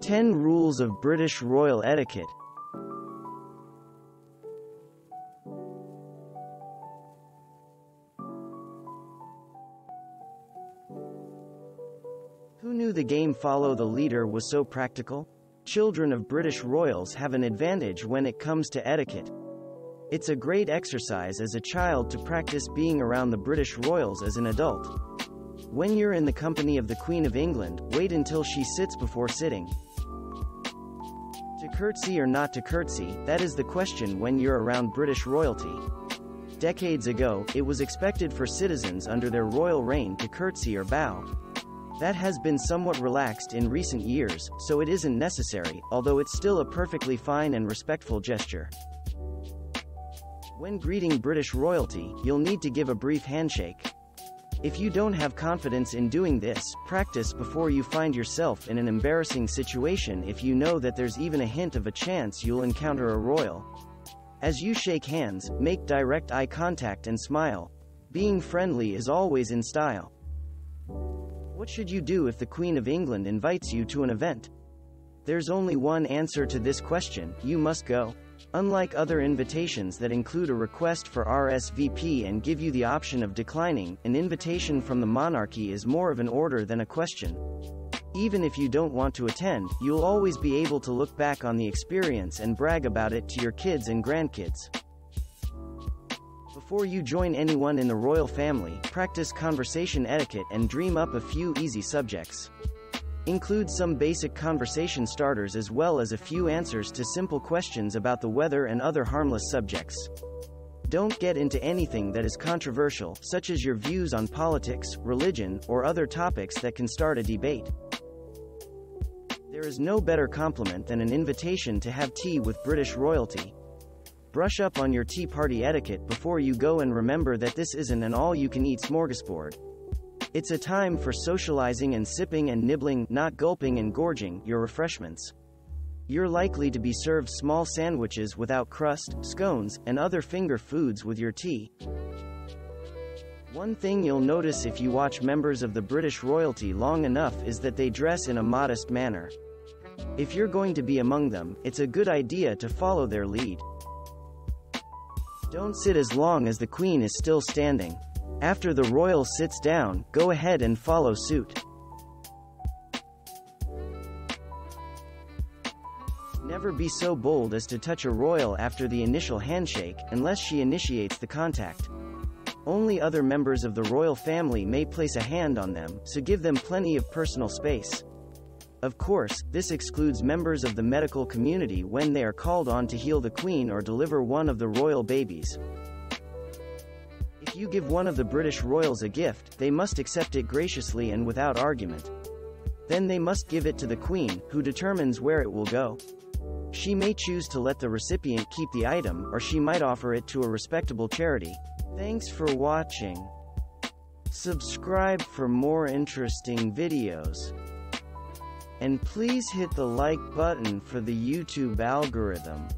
10 Rules of British Royal Etiquette Who knew the game Follow the Leader was so practical? Children of British royals have an advantage when it comes to etiquette. It's a great exercise as a child to practice being around the British royals as an adult. When you're in the company of the Queen of England, wait until she sits before sitting. To curtsy or not to curtsy, that is the question when you're around British royalty. Decades ago, it was expected for citizens under their royal reign to curtsy or bow. That has been somewhat relaxed in recent years, so it isn't necessary, although it's still a perfectly fine and respectful gesture. When greeting British royalty, you'll need to give a brief handshake. If you don't have confidence in doing this, practice before you find yourself in an embarrassing situation if you know that there's even a hint of a chance you'll encounter a royal. As you shake hands, make direct eye contact and smile. Being friendly is always in style. What should you do if the Queen of England invites you to an event? There's only one answer to this question, you must go. Unlike other invitations that include a request for RSVP and give you the option of declining, an invitation from the monarchy is more of an order than a question. Even if you don't want to attend, you'll always be able to look back on the experience and brag about it to your kids and grandkids. Before you join anyone in the royal family, practice conversation etiquette and dream up a few easy subjects. Include some basic conversation starters as well as a few answers to simple questions about the weather and other harmless subjects. Don't get into anything that is controversial, such as your views on politics, religion, or other topics that can start a debate. There is no better compliment than an invitation to have tea with British royalty. Brush up on your tea party etiquette before you go and remember that this isn't an all-you-can-eat smorgasbord. It's a time for socializing and sipping and nibbling, not gulping and gorging, your refreshments. You're likely to be served small sandwiches without crust, scones, and other finger foods with your tea. One thing you'll notice if you watch members of the British royalty long enough is that they dress in a modest manner. If you're going to be among them, it's a good idea to follow their lead. Don't sit as long as the Queen is still standing. After the royal sits down, go ahead and follow suit. Never be so bold as to touch a royal after the initial handshake, unless she initiates the contact. Only other members of the royal family may place a hand on them, so give them plenty of personal space. Of course, this excludes members of the medical community when they are called on to heal the queen or deliver one of the royal babies. You give one of the British royals a gift, they must accept it graciously and without argument. Then they must give it to the queen, who determines where it will go. She may choose to let the recipient keep the item, or she might offer it to a respectable charity. Thanks for watching. Subscribe for more interesting videos. And please hit the like button for the YouTube algorithm.